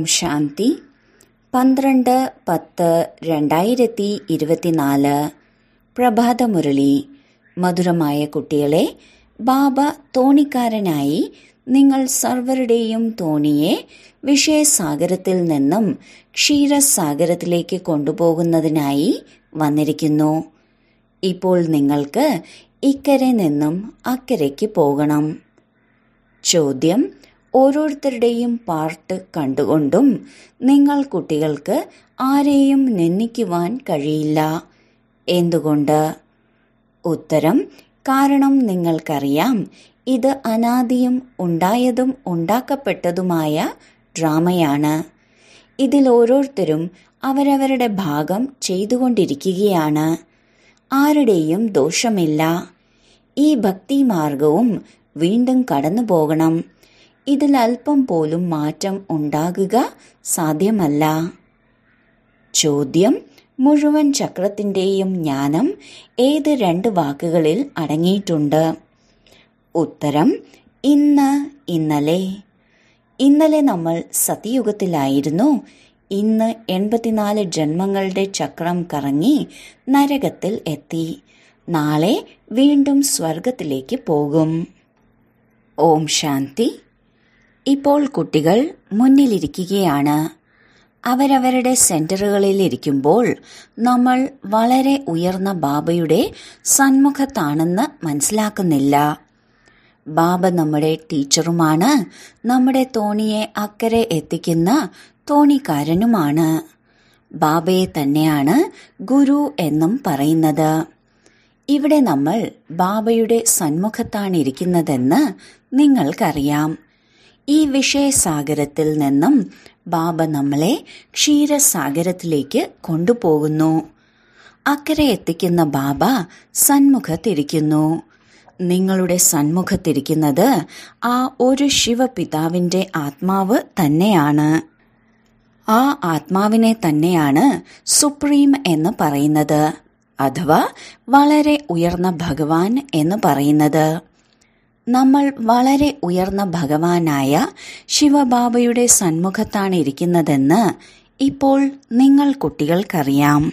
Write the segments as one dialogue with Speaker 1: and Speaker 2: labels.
Speaker 1: ഓം ശാന്തി. പന്ത്രണ്ട് പത്ത് രണ്ടായിരത്തി ഇരുപത്തിനാല്. പ്രഭാതമുരളി മധുരമായ കുട്ടികളെ ബാബ തോണിക്കാരനായി നിങ്ങൾ സർവരുടെയും തോണിയെ വിഷയസാഗരത്തിൽ നിന്നും ക്ഷീരസാഗരത്തിലേക്ക് കൊണ്ടുപോകുന്നതിനായി വന്നിരിക്കുന്നു. ഇപ്പോൾ നിങ്ങൾക്ക് ഇക്കരെ നിന്നും അക്കരയ്ക്ക് പോകണം. ചോദ്യം ഓരോരുത്തരുടെയും പാർട്ട് കണ്ടുകൊണ്ടും നിങ്ങൾ കുട്ടികൾക്ക് ആരെയും നിന്ദിക്കുവാൻ കഴിയില്ല. എന്തുകൊണ്ട്? ഉത്തരം കാരണം നിങ്ങൾക്കറിയാം ഇത് അനാദിയും ഉണ്ടായതും ഉണ്ടാക്കപ്പെട്ടതുമായ ഡ്രാമയാണ്. ഇതിൽ ഓരോരുത്തരും അവരവരുടെ ഭാഗം ചെയ്തുകൊണ്ടിരിക്കുകയാണ്. ആരുടെയും ദോഷമില്ല. ഈ ഭക്തി മാർഗവും വീണ്ടും കടന്നു പോകണം ഇതിൽ അല്പം പോലും മാറ്റം ഉണ്ടാകുക സാധ്യമല്ല. ചോദ്യം മുഴുവൻ ചക്രത്തിന്റെയും ജ്ഞാനം ഏത് രണ്ട് വാക്കുകളിൽ അടങ്ങിയിട്ടുണ്ട്? ഉത്തരം ഇന്ന് ഇന്നലെ. ഇന്നലെ നമ്മൾ സത്യയുഗത്തിലായിരുന്നു ഇന്ന് എൺപത്തിനാല് ജന്മങ്ങളുടെ ചക്രം കറങ്ങി നരകത്തിൽ എത്തി. നാളെ വീണ്ടും സ്വർഗത്തിലേക്ക് പോകും. ഓം ശാന്തി. ഇപ്പോൾ കുട്ടികൾ മുന്നിലിരിക്കുകയാണ്. അവരവരുടെ സെന്ററുകളിൽ ഇരിക്കുമ്പോൾ നമ്മൾ വളരെ ഉയർന്ന ബാബയുടെ സന്മുഖത്താണെന്ന് മനസ്സിലാക്കുന്നില്ല. ബാബ നമ്മുടെ ടീച്ചറുമാണ്. നമ്മുടെ തോണിയെ അക്കരെ എത്തിക്കുന്ന തോണിക്കാരനുമാണ്. ബാബയെ തന്നെയാണ് ഗുരു എന്നും പറയുന്നത്. ഇവിടെ നമ്മൾ ബാബയുടെ സന്മുഖത്താണ് ഇരിക്കുന്നതെന്ന് നിങ്ങൾക്കറിയാം. ഈ വിഷയസാഗരത്തിൽ നിന്നും ബാബ നമ്മളെ ക്ഷീരസാഗരത്തിലേക്ക് കൊണ്ടുപോകുന്നു. അക്കരെ എത്തിക്കുന്ന ബാബ സന്മുഖത്തിരിക്കുന്നു. നിങ്ങളുടെ സന്മുഖത്തിരിക്കുന്നത് ആ ഒരു ശിവപിതാവിന്റെ ആത്മാവ് തന്നെയാണ്. ആ ആത്മാവിനെ തന്നെയാണ് സുപ്രീം എന്ന് പറയുന്നത്. അഥവാ വളരെ ഉയർന്ന ഭഗവാൻ എന്ന് പറയുന്നത്. നമ്മൾ വളരെ ഉയർന്ന ഭഗവാനായ ശിവബാബയുടെ സന്മുഖത്താണ് ഇരിക്കുന്നതെന്ന് ഇപ്പോൾ നിങ്ങൾ കുട്ടികൾക്കറിയാം.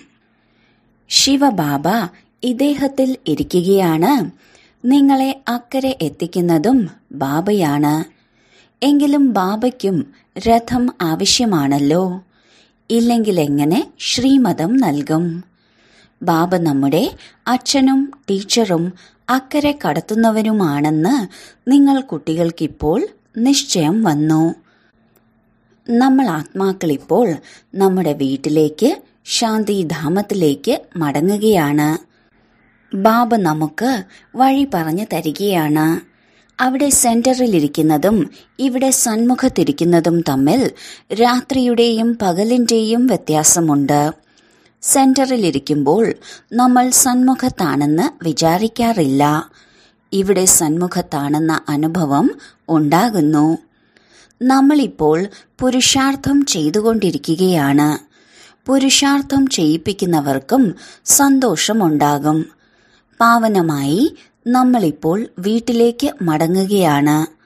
Speaker 1: ശിവബാബ ഇദ്ദേഹത്തിൽ ഇരിക്കുകയാണ്. നിങ്ങളെ അക്കരെ എത്തിക്കുന്നതും ബാബയാണ്. എങ്കിലും ബാബയ്ക്കും രഥം ആവശ്യമാണല്ലോ. ഇല്ലെങ്കിൽ എങ്ങനെ ശ്രീമതം നൽകും? ബാബ നമ്മുടെ അച്ഛനും ടീച്ചറും അക്കരെ കടത്തുന്നവരുമാണെന്ന് നിങ്ങൾ കുട്ടികൾക്കിപ്പോൾ നിശ്ചയം വന്നു. നമ്മൾ ആത്മാക്കൾ ഇപ്പോൾ നമ്മുടെ വീട്ടിലേക്ക് ശാന്തിധാമത്തിലേക്ക് മടങ്ങുകയാണ്. ബാബ നമുക്ക് വഴി പറഞ്ഞു തരികയാണ്. അവിടെ സെന്ററിലിരിക്കുന്നതും ഇവിടെ സന്മുഖത്തിരിക്കുന്നതും തമ്മിൽ രാത്രിയുടെയും പകലിന്റെയും വ്യത്യാസമുണ്ട്. സെന്ററിലിരിക്കുമ്പോൾ നമ്മൾ സന്മുഖത്താണെന്ന് വിചാരിക്കാറില്ല. ഇവിടെ സന്മുഖത്താണെന്ന അനുഭവം ഉണ്ടാകുന്നു. നമ്മളിപ്പോൾ പുരുഷാർത്ഥം ചെയ്തുകൊണ്ടിരിക്കുകയാണ്. പുരുഷാർത്ഥം ചെയ്യിപ്പിക്കുന്നവർക്കും സന്തോഷമുണ്ടാകും. പാവനമായി നമ്മളിപ്പോൾ വീട്ടിലേക്ക് മടങ്ങുകയാണ്.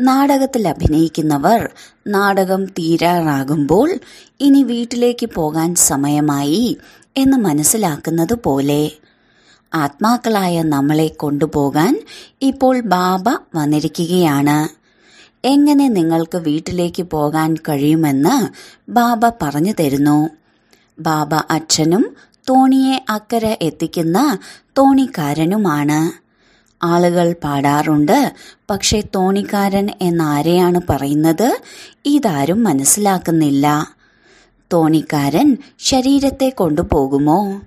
Speaker 1: നാടകത്തിൽ അഭിനയിക്കുന്നവർ നാടകം തീരാറാകുമ്പോൾ ഇനി വീട്ടിലേക്ക് പോകാൻ സമയമായി എന്ന് മനസ്സിലാക്കുന്നത് പോലെ. ആത്മാക്കളായ നമ്മളെ കൊണ്ടുപോകാൻ ഇപ്പോൾ ബാബ വന്നിരിക്കുകയാണ്. എങ്ങനെ നിങ്ങൾക്ക് വീട്ടിലേക്ക് പോകാൻ കഴിയുമെന്ന് ബാബ പറഞ്ഞു തരുന്നു. ബാബ അച്ഛനും തോണിയെ അക്കരെ എത്തിക്കുന്ന തോണിക്കാരനുമാണ്. ആളുകൾ പാടാറുണ്ട്. പക്ഷെ തോണിക്കാരൻ എന്നാരെയാണ് പറയുന്നത്? ഇതാരും മനസ്സിലാക്കുന്നില്ല. തോണിക്കാരൻ ശരീരത്തെ കൊണ്ടുപോകുമോ?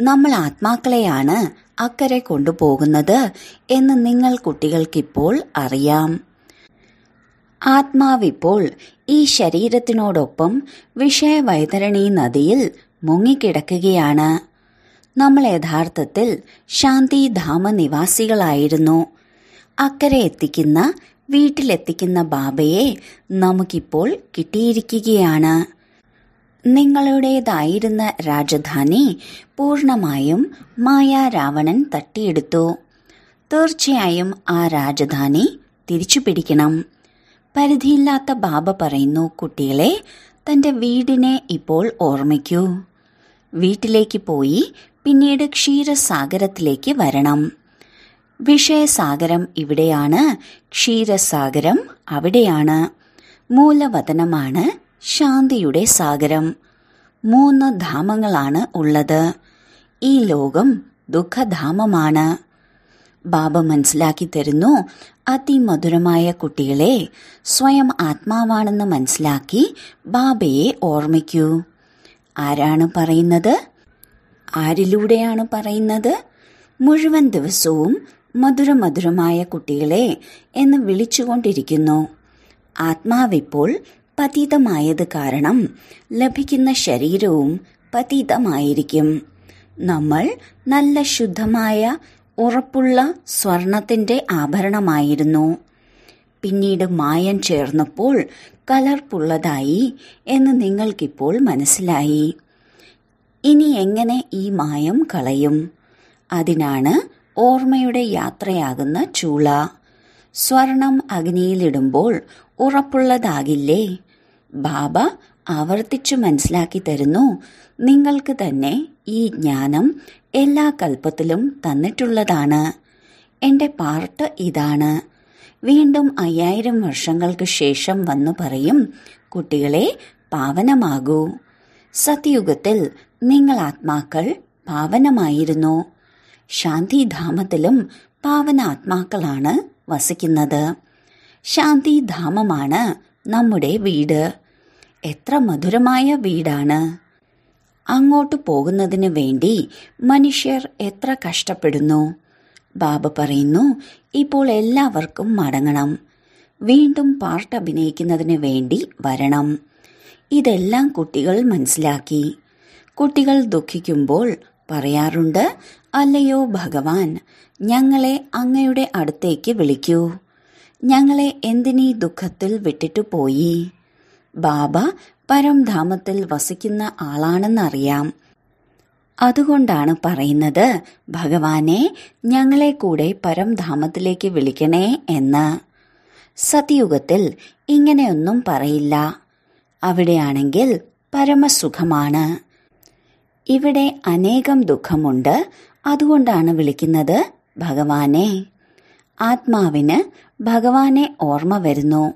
Speaker 1: നമ്മൾ ആത്മാക്കളെയാണ് അക്കരെ കൊണ്ടുപോകുന്നത് എന്ന് നിങ്ങൾ കുട്ടികൾക്കിപ്പോൾ അറിയാം. ആത്മാവിപ്പോൾ ഈ ശരീരത്തിനോടൊപ്പം വിഷയവൈതരണി നദിയിൽ മുങ്ങിക്കിടക്കുകയാണ്. നമ്മൾ യഥാർത്ഥത്തിൽ ശാന്തിധാമ നിവാസികളായിരുന്നു അക്കരെ എത്തിക്കുന്ന വീട്ടിലെത്തിക്കുന്ന ബാബയെ നമുക്കിപ്പോൾ കിട്ടിയിരിക്കുകയാണ്. നിങ്ങളുടേതായിരുന്ന രാജധാനി പൂർണമായും മായാരാവണൻ തട്ടിയെടുത്തു. തീർച്ചയായും ആ രാജധാനി തിരിച്ചു പിടിക്കണം പരിധിയില്ലാത്ത ബാബ പറയുന്നു കുട്ടികളെ തന്റെ വീടിനെ ഇപ്പോൾ ഓർമ്മിക്കൂ. വീട്ടിലേക്ക് പോയി പിന്നീട് ക്ഷീരസാഗരത്തിലേക്ക് വരണം. വിഷയസാഗരം ഇവിടെയാണ് ക്ഷീരസാഗരം അവിടെയാണ്. മൂലവതനമാണ് ശാന്തിയുടെ സാഗരം. മൂന്ന് ധാമങ്ങളാണ് ഉള്ളത്. ഈ ലോകം ദുഃഖധാമമാണ്. ബാബ മനസ്സിലാക്കി തരുന്നു അതിമധുരമായ കുട്ടികളെ സ്വയം ആത്മാവാണെന്ന് മനസ്സിലാക്കി ബാബയെ ഓർമ്മിക്കൂ. ആരാണ് പറയുന്നത്? ആരിലൂടെയാണ് പറയുന്നത്? മുഴുവൻ ദിവസവും മധുരമധുരമായ കുട്ടികളെ എന്ന് വിളിച്ചുകൊണ്ടിരിക്കുന്നു. ആത്മാവിപ്പോൾ പതീതമായത് കാരണം ലഭിക്കുന്ന ശരീരവും പതീതമായിരിക്കും. നമ്മൾ നല്ല ശുദ്ധമായ ഉറപ്പുള്ള സ്വർണത്തിന്റെ ആഭരണമായിരുന്നു. പിന്നീട് മായം ചേർന്നപ്പോൾ കലർപ്പുള്ളതായി എന്ന് നിങ്ങൾക്കിപ്പോൾ മനസ്സിലായി. ഇനി എങ്ങനെ ഈ മായം കളയും? അതിനാണ് ഓർമ്മയുടെ യാത്രയാകുന്ന ചൂള. സ്വർണം അഗ്നിയിലിടുമ്പോൾ ഉറപ്പുള്ളതാകില്ലേ? ബാബ ആവർത്തിച്ചു മനസ്സിലാക്കി തരുന്നു നിങ്ങൾക്ക് തന്നെ ഈ ജ്ഞാനം എല്ലാ കൽപ്പത്തിലും തന്നിട്ടുള്ളതാണ്. എന്റെ പാർട്ട് ഇതാണ്. വീണ്ടും അയ്യായിരം വർഷങ്ങൾക്ക് ശേഷം വന്നു പറയും കുട്ടികളെ പാവനമാകൂ. സത്യയുഗത്തിൽ നിങ്ങൾ ആത്മാക്കൾ പാവനമായിരുന്നു. ശാന്തിധാമത്തിലും പാവനാത്മാക്കളാണ് വസിക്കുന്നത്. ശാന്തിധാമമാണ് നമ്മുടെ വീട്. എത്ര മധുരമായ വീടാണ്. അങ്ങോട്ട് പോകുന്നതിന് വേണ്ടി മനുഷ്യർ എത്ര കഷ്ടപ്പെടുന്നു. ബാബ പറയുന്നു ഇപ്പോൾ എല്ലാവർക്കും മടങ്ങണം. വീണ്ടും പാർട്ട് അഭിനയിക്കുന്നതിന് വേണ്ടി വരണം. ഇതെല്ലാം കുട്ടികൾ മനസ്സിലാക്കി. കുട്ടികൾ ദുഃഖിക്കുമ്പോൾ പറയാറുണ്ട് അല്ലയോ ഭഗവാൻ ഞങ്ങളെ അങ്ങയുടെ അടുത്തേക്ക് വിളിക്കൂ. ഞങ്ങളെ എന്തിനീ ദുഃഖത്തിൽ വിട്ടിട്ടു പോയി? ബാബ പരംധാമത്തിൽ വസിക്കുന്ന ആളാണെന്നറിയാം. അതുകൊണ്ടാണ് പറയുന്നത് ഭഗവാനെ ഞങ്ങളെ കൂടെ പരംധാമത്തിലേക്ക് വിളിക്കണേ എന്ന്. സത്യുഗത്തിൽ ഇങ്ങനെയൊന്നും പറയില്ല. അവിടെയാണെങ്കിൽ പരമസുഖമാണ്. ഇവിടെ അനേകം ദുഃഖമുണ്ട്. അതുകൊണ്ടാണ് വിളിക്കുന്നത് ഭഗവാനെ ആത്മാവിന് ഭഗവാനെ ഓർമ്മ വരുന്നു.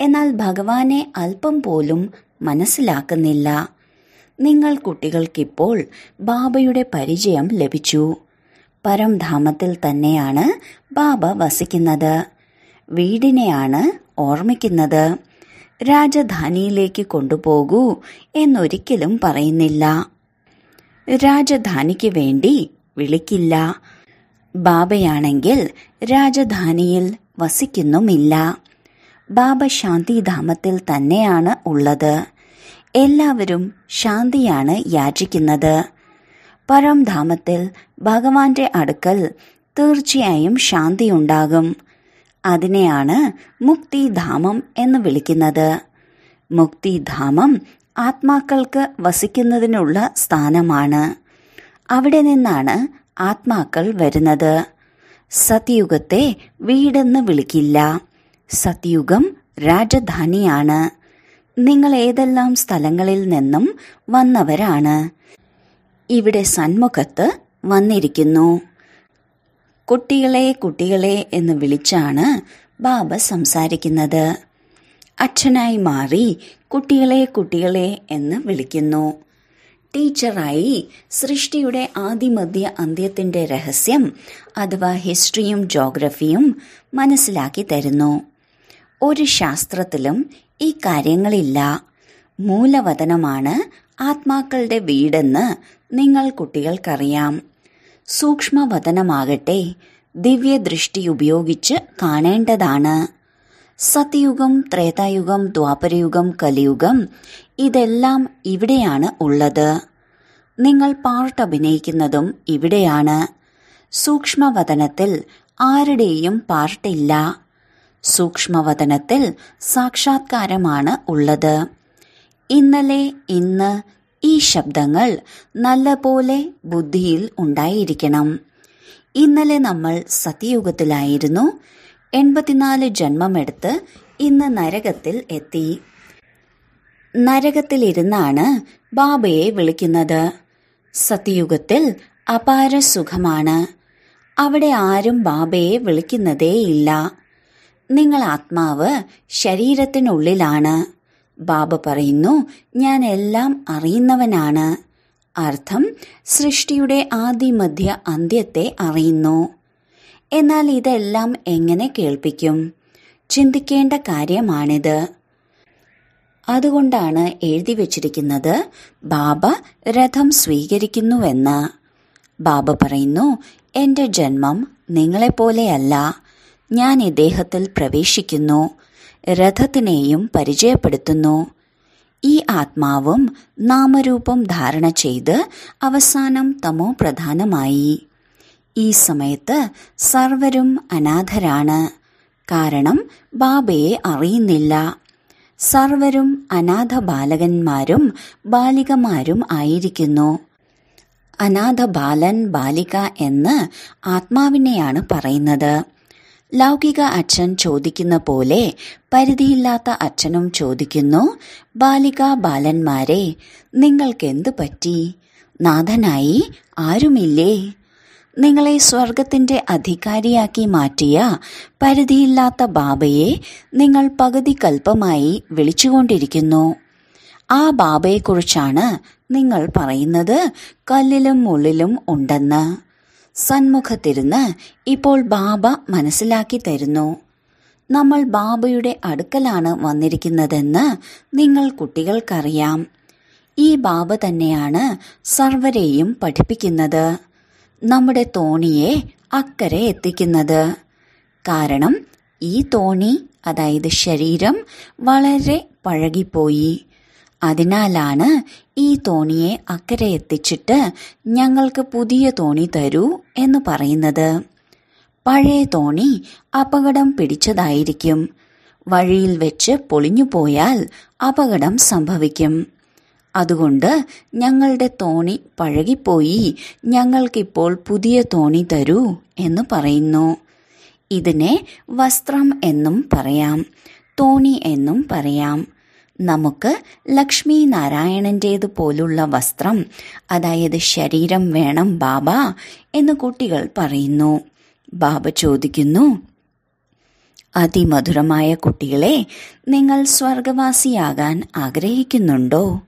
Speaker 1: എന്നാൽ ഭഗവാനെ അല്പം പോലും മനസ്സിലാക്കുന്നില്ല. നിങ്ങൾ കുട്ടികൾക്കിപ്പോൾ ബാബയുടെ പരിചയം ലഭിച്ചു. പരംധാമത്തിൽ തന്നെയാണ് ബാബ വസിക്കുന്നത്. വീടിനെയാണ് ഓർമ്മിക്കുന്നത്. രാജധാനിയിലേക്ക് കൊണ്ടുപോകൂ എന്നൊരിക്കലും പറയുന്നില്ല. രാജധാനിക്ക് വേണ്ടി വിളിക്കില്ല. ബാബയാണെങ്കിൽ രാജധാനിയിൽ വസിക്കുന്നുമില്ല. ബാബ ശാന്തിധാമത്തിൽ തന്നെയാണ് ഉള്ളത്. എല്ലാവരും ശാന്തിയാണ് യാചിക്കുന്നത്. പരംധാമത്തിൽ ഭഗവാന്റെ അടുക്കൽ തീർച്ചയായും ശാന്തിയുണ്ടാകും. അതിനെയാണ് മുക്തിധാമം എന്ന് വിളിക്കുന്നത്. മുക്തിധാമം ആത്മാക്കൾക്ക് വസിക്കുന്നതിനുള്ള സ്ഥാനമാണ്. അവിടെ നിന്നാണ് ആത്മാക്കൾ വരുന്നത്. സത്യുഗത്തെ വീടെന്ന് വിളിക്കില്ല. സത്യുഗം രാജധാനിയാണ്. നിങ്ങൾ ഏതെല്ലാം സ്ഥലങ്ങളിൽ നിന്നും വന്നവരാണ്? ഇവിടെ സന്മുഖത്ത് വന്നിരിക്കുന്നു. കുട്ടികളെ കുട്ടികളെ എന്ന് വിളിച്ചാണ് ബാബ സംസാരിക്കുന്നത്. അച്ഛനായി മാറി കുട്ടികളെ കുട്ടികളെ എന്ന് വിളിക്കുന്നു. ടീച്ചറായി സൃഷ്ടിയുടെ ആദിമധ്യ അന്ത്യത്തിന്റെ രഹസ്യം അഥവാ ഹിസ്റ്ററിയും ജോഗ്രഫിയും മനസ്സിലാക്കി തരുന്നു. ഒരു ശാസ്ത്രത്തിലും ഈ കാര്യങ്ങളില്ല. മൂലവതനമാണ് ആത്മാക്കളുടെ വീടെന്ന് നിങ്ങൾ കുട്ടികൾക്കറിയാം. സൂക്ഷ്മവതനമാകട്ടെ ദിവ്യദൃഷ്ടി ഉപയോഗിച്ച് കാണേണ്ടതാണ്. സത്യയുഗം ത്രേതായുഗം ദ്വാപരയുഗം കലിയുഗം ഇതെല്ലാം ഇവിടെയാണ് ഉള്ളത്. നിങ്ങൾ പാർട്ട് അഭിനയിക്കുന്നതും ഇവിടെയാണ്. സൂക്ഷ്മവതനത്തിൽ ആരുടെയും പാർട്ടില്ല. സൂക്ഷ്മവതനത്തിൽ സാക്ഷാത്കാരമാണ് ഉള്ളത്. ഇന്നലെ ഇന്ന് ഈ ശബ്ദങ്ങൾ നല്ലപോലെ ബുദ്ധിയിൽ ഉണ്ടായിരിക്കണം. ഇന്നലെ നമ്മൾ സത്യയുഗത്തിലായിരുന്നു എൺപത്തിനാല് ജന്മമെടുത്ത് ഇന്ന് നരകത്തിൽ എത്തി. നരകത്തിലിരുന്നാണ് ബാബയെ വിളിക്കുന്നത്. സത്യയുഗത്തിൽ അപാര സുഖമാണ്. അവിടെ ആരും ബാബയെ വിളിക്കുന്നതേയില്ല. നിങ്ങൾ ആത്മാവ് ശരീരത്തിനുള്ളിലാണ്. ബാബ പറയുന്നു ഞാൻ എല്ലാം അറിയുന്നവനാണ്. അർത്ഥം സൃഷ്ടിയുടെ ആദിമധ്യ അന്ത്യത്തെ അറിയുന്നു. എന്നാൽ ഇതെല്ലാം എങ്ങനെ കേൾപ്പിക്കും? ചിന്തിക്കേണ്ട കാര്യമാണിത്. അതുകൊണ്ടാണ് എഴുതി വച്ചിരിക്കുന്നത് ബാബ രഥം സ്വീകരിക്കുന്നുവെന്ന് ബാബ പറയുന്നു എന്റെ ജന്മം നിങ്ങളെപ്പോലെയല്ല. ഞാൻ ഇദ്ദേഹത്തിൽ പ്രവേശിക്കുന്നു. രഥത്തിനെയും പരിചയപ്പെടുത്തുന്നു. ഈ ആത്മാവും നാമരൂപം ധാരണ ചെയ്ത് അവസാനം തമോ പ്രധാനമായി. ഈ സമയത്ത് സർവരും അനാഥരാണ്. കാരണം ബാബയെ അറിയുന്നില്ല. സർവരും അനാഥ ബാലകന്മാരും ബാലികമാരും ആയിരിക്കുന്നു. അനാഥ ബാലൻ ബാലിക എന്ന് ആത്മാവിനെയാണ് പറയുന്നത്. ലൗകിക അച്ഛൻ ചോദിക്കുന്ന പോലെ പരിധിയില്ലാത്ത അച്ഛനും ചോദിക്കുന്നു ബാലിക ബാലന്മാരെ നിങ്ങൾക്കെന്ത് പറ്റി? നാഥനായി ആരുമില്ലേ? നിങ്ങളെ സ്വർഗത്തിന്റെ അധികാരിയാക്കി മാറ്റിയ പരിധിയില്ലാത്ത ബാബയെ നിങ്ങൾ പകുതി കൽപ്പമായി വിളിച്ചുകൊണ്ടിരിക്കുന്നു. ആ ബാബയെക്കുറിച്ചാണ് നിങ്ങൾ പറയുന്നത് കല്ലിലും മുള്ളിലും ഉണ്ടെന്ന്. സന്മുഖത്തിരുന്ന് ഇപ്പോൾ ബാബ മനസ്സിലാക്കി തരുന്നു. നമ്മൾ ബാബയുടെ അടുക്കലാണ് വന്നിരിക്കുന്നതെന്ന് നിങ്ങൾ കുട്ടികൾക്കറിയാം. ഈ ബാബ തന്നെയാണ് സർവരെയും പഠിപ്പിക്കുന്നത്. നമ്മുടെ തോണിയെ അക്കരെ എത്തിക്കുന്നത്. കാരണം ഈ തോണി അതായത് ശരീരം വളരെ പഴകിപ്പോയി. അതിനാലാണ് ഈ തോണിയെ അക്കരെ എത്തിച്ചിട്ട് ഞങ്ങൾക്ക് പുതിയ തോണി തരൂ എന്ന് പറയുന്നത്. പഴയ തോണി അപകടം പിടിച്ചതായിരിക്കും. വഴിയിൽ വെച്ച് പൊളിഞ്ഞു പോയാൽ അപകടം സംഭവിക്കും. അതുകൊണ്ട് ഞങ്ങളുടെ തോണി പഴകിപ്പോയി ഞങ്ങൾക്കിപ്പോൾ പുതിയ തോണി തരൂ എന്ന് പറയുന്നു. ഇതിനെ വസ്ത്രം എന്നും പറയാം തോണി എന്നും പറയാം. നമുക്ക് ലക്ഷ്മി നാരായണന്റേത് പോലുള്ള വസ്ത്രം അതായത് ശരീരം വേണം ബാബ എന്ന് കുട്ടികൾ പറയുന്നു. ബാബ ചോദിക്കുന്നു അതിമധുരമായ കുട്ടികളെ നിങ്ങൾ സ്വർഗവാസിയാകാൻ ആഗ്രഹിക്കുന്നുണ്ടോ?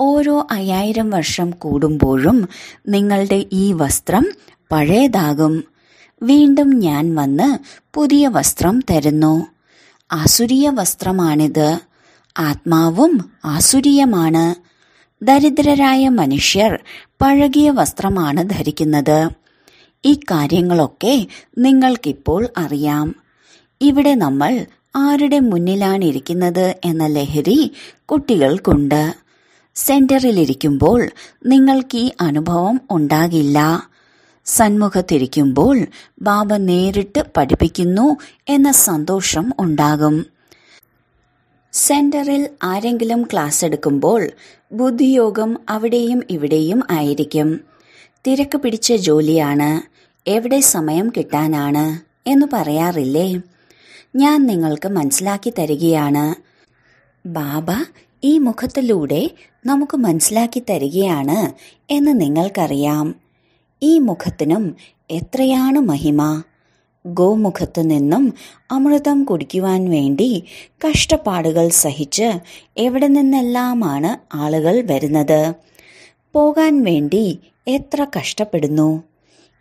Speaker 1: ഓരോ അയ്യായിരം വർഷം കൂടുമ്പോഴും നിങ്ങളുടെ ഈ വസ്ത്രം പഴയതാകും. വീണ്ടും ഞാൻ വന്ന് പുതിയ വസ്ത്രം തരുന്നു. ആസുരീയ വസ്ത്രമാണിത്. ആത്മാവും ആസുരീയമാണ് ദരിദ്രരായ മനുഷ്യർ പഴകിയ വസ്ത്രമാണ് ധരിക്കുന്നത്. ഈ കാര്യങ്ങളൊക്കെ നിങ്ങൾക്കിപ്പോൾ അറിയാം. ഇവിടെ നമ്മൾ ആരുടെ മുന്നിലാണ് ഇരിക്കുന്നത് എന്ന ലഹരി കുട്ടികൾക്കുണ്ട്. സെന്ററിലിരിക്കുമ്പോൾ നിങ്ങൾക്ക് ഈ അനുഭവം ഉണ്ടാകില്ല. സന്മുഖത്തിരിക്കുമ്പോൾ ബാബ നേരിട്ട് പഠിപ്പിക്കുന്നു എന്ന സന്തോഷം ഉണ്ടാകും. സെന്ററിൽ ആരെങ്കിലും ക്ലാസ് എടുക്കുമ്പോൾ ബുദ്ധിയോഗം അവിടെയും ഇവിടെയും ആയിരിക്കും. തിരക്ക് പിടിച്ച ജോലിയാണ്. എവിടെ സമയം കിട്ടാനാണ് എന്ന് പറയാറില്ലേ? ഞാൻ നിങ്ങൾക്ക് മനസ്സിലാക്കി തരികയാണ്. ബാബ ഈ മുഖത്തിലൂടെ നമുക്ക് മനസ്സിലാക്കി തരികയാണ് എന്ന് നിങ്ങൾക്കറിയാം. ഈ മുഖത്തിനും എത്രയാണ് മഹിമ? ഗോമുഖത്ത് നിന്നും അമൃതം കുടിക്കുവാൻ വേണ്ടി കഷ്ടപ്പാടുകൾ സഹിച്ച് എവിടെ നിന്നെല്ലാമാണ് ആളുകൾ വരുന്നത്? പോകാൻ വേണ്ടി എത്ര കഷ്ടപ്പെടുന്നു?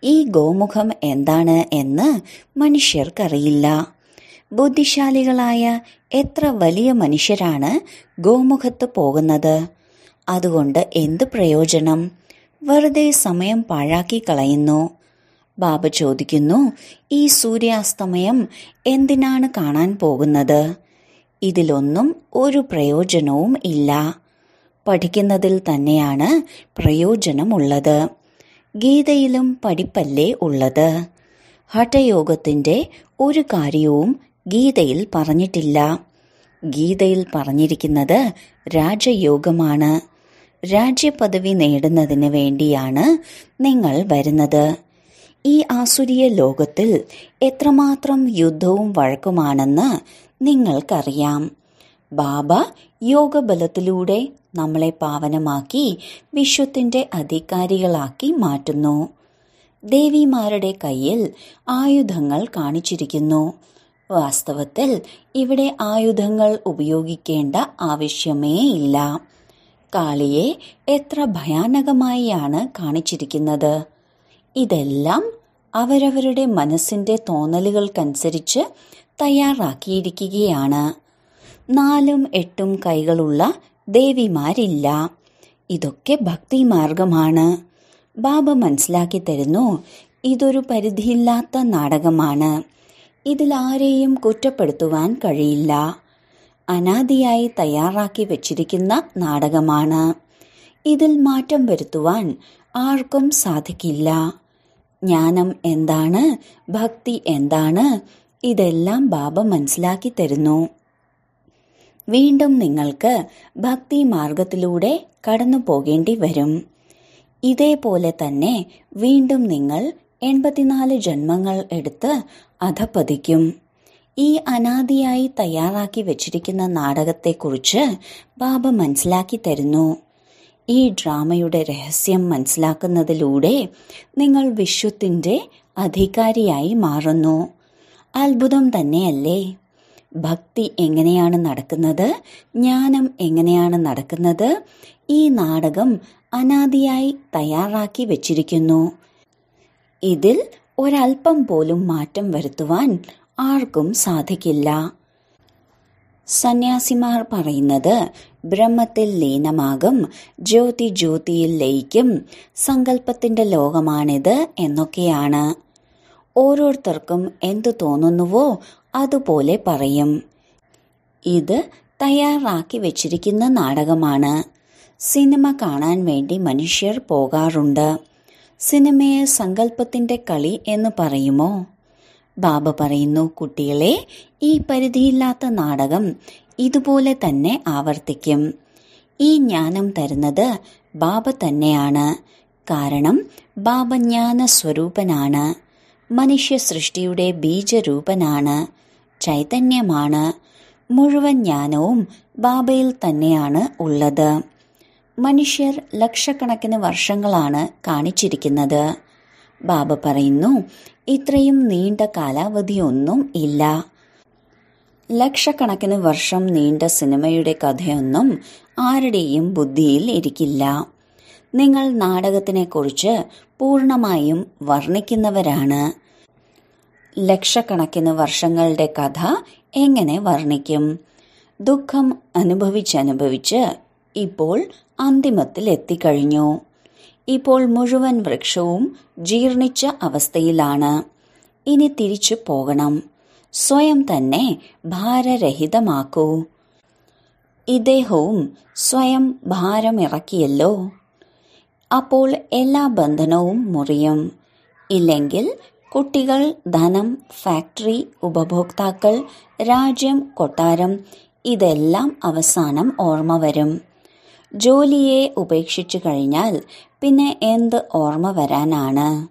Speaker 1: ഈ ഗോമുഖം എന്താണ് എന്ന് മനുഷ്യർക്കറിയില്ല. ബുദ്ധിശാലികളായ എത്ര വലിയ മനുഷ്യരാണ് ഗോമുഖത്ത് പോകുന്നത്? അതുകൊണ്ട് എന്ത് പ്രയോജനം? വെറുതെ സമയം പാഴാക്കി കളയുന്നു. ബാബ ചോദിക്കുന്നു ഈ സൂര്യാസ്തമയം എന്തിനാണ് കാണാൻ പോകുന്നത്? ഇതിലൊന്നും ഒരു പ്രയോജനവും ഇല്ല. പഠിക്കുന്നതിൽ തന്നെയാണ് പ്രയോജനമുള്ളത്. ഗീതയിലും പഠിപ്പല്ലേ ഉള്ളത്? ഹഠയോഗത്തിന്റെ ഒരു കാര്യവും ഗീതയിൽ പറഞ്ഞിട്ടില്ല. ഗീതയിൽ പറഞ്ഞിരിക്കുന്നത് രാജയോഗമാണ്. രാജ്യപദവി നേടുന്നതിന് വേണ്ടിയാണ് നിങ്ങൾ വരുന്നത്. ഈ ആസുരിയ ലോകത്തിൽ എത്രമാത്രം യുദ്ധവും വഴക്കുമാണെന്ന് നിങ്ങൾക്കറിയാം. ബാബ യോഗബലത്തിലൂടെ നമ്മളെ പാവനമാക്കി വിശ്വത്തിന്റെ അധികാരികളാക്കി മാറ്റുന്നു. ദേവിമാരുടെ കയ്യിൽ ആയുധങ്ങൾ കാണിച്ചിരിക്കുന്നു. വാസ്തവത്തിൽ ഇവിടെ ആയുധങ്ങൾ ഉപയോഗിക്കേണ്ട ആവശ്യമേ ഇല്ല. കാളിയെ എത്ര ഭയാനകമായാണ് കാണിച്ചിരിക്കുന്നത്. ഇതെല്ലാം അവരവരുടെ മനസ്സിന്റെ തോന്നലുകൾക്കനുസരിച്ച് തയ്യാറാക്കിയിരിക്കുകയാണ്. നാലും എട്ടും കൈകളുള്ള ദേവിമാരില്ല. ഇതൊക്കെ ഭക്തിമാർഗമാണ്. ബാബ മനസ്സിലാക്കി തരുന്നു ഇതൊരു പരിധിയില്ലാത്ത നാടകമാണ്. ഇതിൽ ആരെയും കുറ്റപ്പെടുത്തുവാൻ കഴിയില്ല. അനാദിയായി തയ്യാറാക്കി വച്ചിരിക്കുന്ന നാടകമാണ്. ഇതിൽ മാറ്റം വരുത്തുവാൻ ആർക്കും സാധിക്കില്ല. ജ്ഞാനം എന്താണ്? ഭക്തി എന്താണ്? ഇതെല്ലാം ബാബ മനസ്സിലാക്കി തരുന്നു. വീണ്ടും നിങ്ങൾക്ക് ഭക്തി മാർഗത്തിലൂടെ കടന്നു പോകേണ്ടി വരും. ഇതേപോലെ തന്നെ വീണ്ടും നിങ്ങൾ എൺപത്തിനാല് ജന്മങ്ങൾ എടുത്ത് അധപ്പതിക്കും ഈ അനാദിയായി തയ്യാറാക്കി വച്ചിരിക്കുന്ന നാടകത്തെക്കുറിച്ച് ബാബ മനസ്സിലാക്കി തരുന്നു. ഈ ഡ്രാമയുടെ രഹസ്യം മനസ്സിലാക്കുന്നതിലൂടെ നിങ്ങൾ വിശ്വത്തിന്റെ അധികാരിയായി മാറുന്നു. അത്ഭുതം തന്നെയല്ലേ? ഭക്തി എങ്ങനെയാണ് നടക്കുന്നത്? ജ്ഞാനം എങ്ങനെയാണ് നടക്കുന്നത്? ഈ നാടകം അനാദിയായി തയ്യാറാക്കി വച്ചിരിക്കുന്നു. ഇതിൽ ഒരൽപ്പം പോലും മാറ്റം വരുത്തുവാൻ ആർക്കും സാധിക്കില്ല. സന്യാസിമാർ പറയുന്നത് ബ്രഹ്മത്തിൽ ലീനമാകും ജ്യോതി ജ്യോതിയിൽ ലയിക്കും സങ്കല്പത്തിന്റെ ലോകമാണിത് എന്നൊക്കെയാണ്. ഓരോരുത്തർക്കും എന്തു തോന്നുന്നുവോ അതുപോലെ പറയും. ഇത് തയ്യാറാക്കി വെച്ചിരിക്കുന്ന നാടകമാണ്. സിനിമ കാണാൻ വേണ്ടി മനുഷ്യർ പോകാറുണ്ട്. സിനിമയെ സങ്കല്പത്തിന്റെ കളി എന്ന് പറയുമോ? ബാബ പറയുന്നു കുട്ടികളെ ഈ പരിധിയില്ലാത്ത നാടകം ഇതുപോലെ തന്നെ ആവർത്തിക്കും. ഈ ജ്ഞാനം തരുന്നത് ബാബ തന്നെയാണ്. കാരണം ബാബ ജ്ഞാന സ്വരൂപനാണ് മനുഷ്യ സൃഷ്ടിയുടെ ബീജരൂപനാണ്. ചൈതന്യമാണ്. മുഴുവൻ ജ്ഞാനവും ബാബയിൽ തന്നെയാണ് ഉള്ളത്. മനുഷ്യർ ലക്ഷക്കണക്കിന് വർഷങ്ങളാണ് കാണിച്ചിരിക്കുന്നത്. ബാബ പറയുന്നു ഇത്രയും നീണ്ട കാലാവധിയൊന്നും ഇല്ല. ലക്ഷക്കണക്കിന് വർഷം നീണ്ട സിനിമയുടെ കഥയൊന്നും ആരുടെയും ബുദ്ധിയിൽ ഇരിക്കില്ല. നിങ്ങൾ നാടകത്തിനെക്കുറിച്ച് പൂർണമായും വർണിക്കുന്നവരാണ്. ലക്ഷക്കണക്കിന് വർഷങ്ങളുടെ കഥ എങ്ങനെ വർണിക്കും? ദുഃഖം അനുഭവിച്ചനുഭവിച്ച് ഇപ്പോൾ അന്തിമത്തിൽ എത്തിക്കഴിഞ്ഞു ഇപ്പോൾ മുഴുവൻ വൃക്ഷവും ജീർണിച്ച അവസ്ഥയിലാണ്. ഇനി തിരിച്ചു പോകണം. സ്വയം തന്നെ ഭാരരഹിതമാക്കൂ. ഇദ്ദേഹവും സ്വയം ഭാരമിറക്കിയല്ലോ. അപ്പോൾ എല്ലാ ബന്ധനവും മുറിയും. ഇല്ലെങ്കിൽ കുട്ടികൾ ധനം ഫാക്ടറി ഉപഭോക്താക്കൾ രാജ്യം കൊട്ടാരം ഇതെല്ലാം അവസാനം ഓർമ്മ വരും. ജോലിയെ ഉപേക്ഷിച്ചു കഴിഞ്ഞാൽ പിന്നെ എന്ത് ഓർമ്മ വരാനാണ്?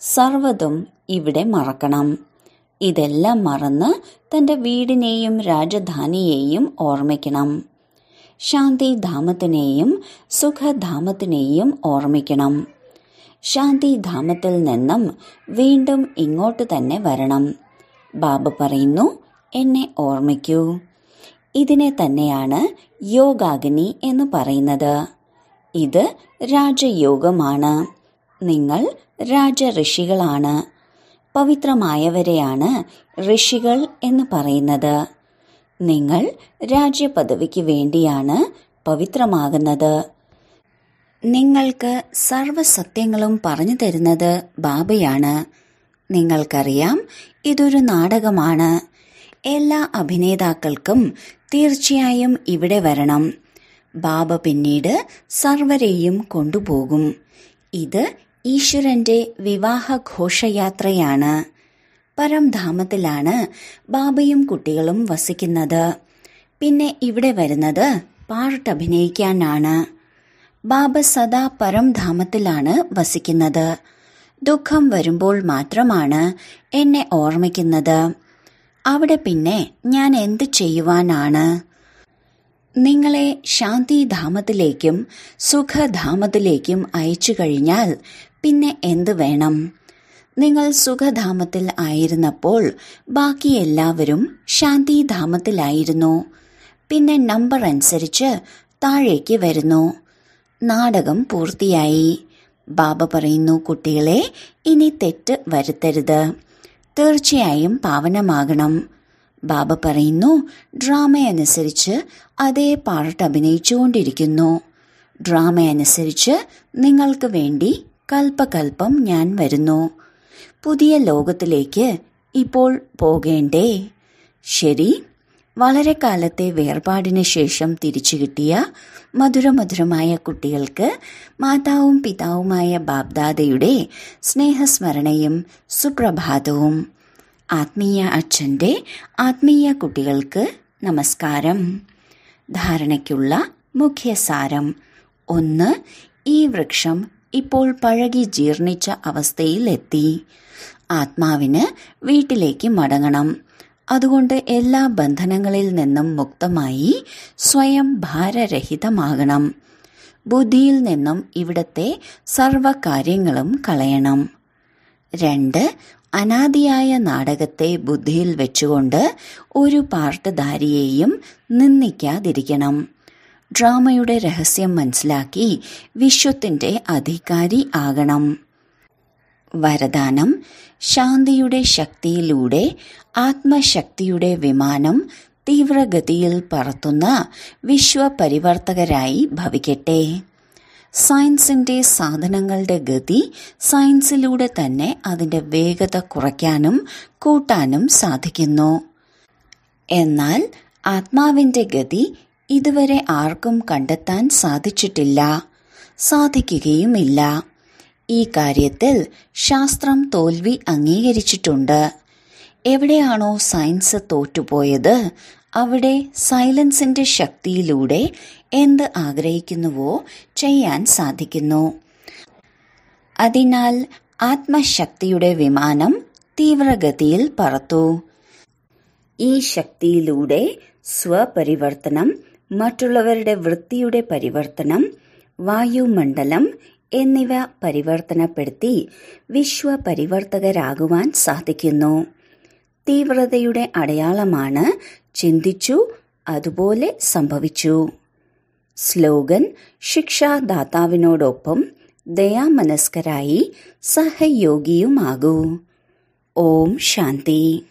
Speaker 1: സർവതും ഇവിടെ മറക്കണം. ഇതെല്ലാം മറന്ന് തന്റെ വീടിനെയും രാജധാനിയെയും ഓർമ്മിക്കണം. ശാന്തിധാമത്തിനെയും സുഖധാമത്തിനെയും ഓർമ്മിക്കണം. ശാന്തിധാമത്തിൽ നിന്നും വീണ്ടും ഇങ്ങോട്ട് തന്നെ വരണം. ബാബു പറയുന്നു എന്നെ ഓർമ്മിക്കൂ. ഇതിനെ തന്നെയാണ് യോഗാഗ്നി എന്ന് പറയുന്നത്. ഇത് രാജയോഗമാണ്. നിങ്ങൾ രാജഋഷികളാണ്. പവിത്രമായവരെയാണ് ഋഷികൾ എന്ന് പറയുന്നത്. നിങ്ങൾ രാജ്യപദവിക്ക് വേണ്ടിയാണ് പവിത്രമാകുന്നത്. നിങ്ങൾക്ക് സർവസത്യങ്ങളും പറഞ്ഞു തരുന്നത് ബാബയാണ്. നിങ്ങൾക്കറിയാം ഇതൊരു നാടകമാണ്. എല്ലാ അഭിനേതാക്കൾക്കും തീർച്ചയായും ഇവിടെ വരണം. ബാബ പിന്നീട് സർവരെയും കൊണ്ടുപോകും. ഇത് ഈശ്വരന്റെ വിവാഹ ഘോഷയാത്രയാണ് പരംധാമത്തിലാണ് ബാബയും കുട്ടികളും വസിക്കുന്നത്. പിന്നെ ഇവിടെ വരുന്നത് പാർട്ടഭിനയിക്കാനാണ് ബാബ സദാ പരംധാമത്തിലാണ് വസിക്കുന്നത്. ദുഃഖം വരുമ്പോൾ മാത്രമാണ് എന്നെ ഓർമ്മിക്കുന്നത്. അവിടെ പിന്നെ ഞാൻ എന്ത് ചെയ്യുവാനാണ്? നിങ്ങളെ ശാന്തിധാമത്തിലേക്കും സുഖധാമത്തിലേക്കും അയച്ചു കഴിഞ്ഞാൽ പിന്നെ എന്ത് വേണം? നിങ്ങൾ സുഖധാമത്തിൽ ആയിരുന്നപ്പോൾ ബാക്കി എല്ലാവരും ശാന്തിധാമത്തിലായിരുന്നു. പിന്നെ നമ്പർ അനുസരിച്ച് താഴേക്ക് വരുന്നു. നാടകം പൂർത്തിയായി. ബാബ പറയുന്നു കുട്ടികളെ ഇനി തെറ്റ് വരുത്തരുത്. തീർച്ചയായും പാവനമാകണം. ബാബ പറയുന്നു ഡ്രാമ അനുസരിച്ച് അതേ പാർട്ട് അഭിനയിച്ചുകൊണ്ടിരിക്കുന്നു. ഡ്രാമ അനുസരിച്ച് നിങ്ങൾക്ക് വേണ്ടി കൽപ്പകൽപ്പം ഞാൻ വരുന്നു. പുതിയ ലോകത്തിലേക്ക് ഇപ്പോൾ പോകേണ്ടേ? ശരി വളരെ കാലത്തെ വേർപാടിന് ശേഷം തിരിച്ചു കിട്ടിയ മധുരമധുരമായ കുട്ടികൾക്ക് മാതാവും പിതാവുമായ ബാബ്ദാദയുടെ സ്നേഹസ്മരണയും സുപ്രഭാതവും ആത്മീയ അച്ഛന്റെ ആത്മീയ കുട്ടികൾക്ക് നമസ്കാരം. ധാരണയ്ക്കുള്ള മുഖ്യസാരം ഒന്ന് ഈ വൃക്ഷം ഇപ്പോൾ പഴകി ജീർണിച്ച അവസ്ഥയിലെത്തി. ആത്മാവിന് വീട്ടിലേക്ക് മടങ്ങണം. അതുകൊണ്ട് എല്ലാ ബന്ധനങ്ങളിൽ നിന്നും മുക്തമായി സ്വയം ഭാരരഹിതമാകണം. ബുദ്ധിയിൽ നിന്നും ഇവിടത്തെ സർവകാര്യങ്ങളും കളയണം. രണ്ട് അനാദിയായ നാടകത്തെ ബുദ്ധിയിൽ വെച്ചുകൊണ്ട് ഒരു പാർട്ടുധാരിയെയും നിന്ദിക്കാതിരിക്കണം. ഡ്രാമയുടെ രഹസ്യം മനസ്സിലാക്കി വിശ്വത്തിന്റെ അധികാരി ആകണം. വരദാനം ശാന്തിയുടെ ശക്തിയിലൂടെ ആത്മശക്തിയുടെ വിമാനം തീവ്രഗതിയിൽ പറത്തുന്ന വിശ്വപരിവർത്തകരായി ഭവിക്കട്ടെ. സയൻസിന്റെ സാധനങ്ങളുടെ ഗതി സയൻസിലൂടെ തന്നെ അതിന്റെ വേഗത കുറയ്ക്കാനും കൂട്ടാനും സാധിക്കുന്നു. എന്നാൽ ആത്മാവിന്റെ ഗതി ഇതുവരെ ആർക്കും കണ്ടെത്താൻ സാധിച്ചിട്ടില്ല സാധിക്കുകയുമില്ല. ഈ കാര്യത്തിൽ ശാസ്ത്രം തോൽവി അംഗീകരിച്ചിട്ടുണ്ട്. എവിടെയാണോ സയൻസ് തോറ്റുപോയത് അവിടെ സൈലൻസിന്റെ ശക്തിയിലൂടെ എന്ത് ആഗ്രഹിക്കുന്നുവോ ചെയ്യാൻ സാധിക്കുന്നു. അതിനാൽ ആത്മശക്തിയുടെ വിമാനം തീവ്രഗതിയിൽ പറത്തു. ഈ ശക്തിയിലൂടെ സ്വപരിവർത്തനം മറ്റുള്ളവരുടെ വൃത്തിയുടെ പരിവർത്തനം വായുമണ്ഡലം എന്നിവ പരിവർത്തനപ്പെടുത്തി വിശ്വപരിവർത്തകരാകുവാൻ സാധിക്കുന്നു. തീവ്രതയുടെ അടയാളമാണ് ചിന്തിച്ചു അതുപോലെ സംഭവിച്ചു. സ്ലോഗൻ ശിക്ഷാദാതാവിനോടൊപ്പം ദയാമനസ്കരായി സഹയോഗിയുമാകൂ. ഓം ശാന്തി.